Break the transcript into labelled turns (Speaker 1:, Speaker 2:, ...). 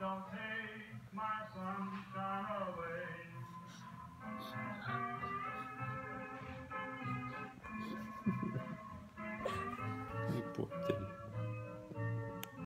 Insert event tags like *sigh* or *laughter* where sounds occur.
Speaker 1: don't take my sunshine away. *laughs*
Speaker 2: Ay, puti.